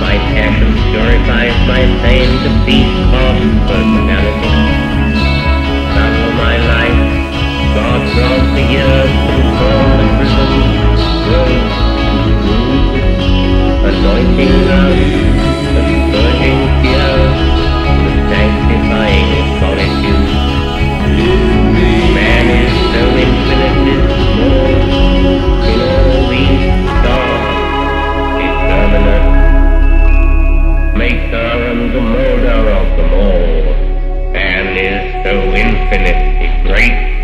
my passions purifies my sane defeat of personality. and the murder of them all. and is so infinitely great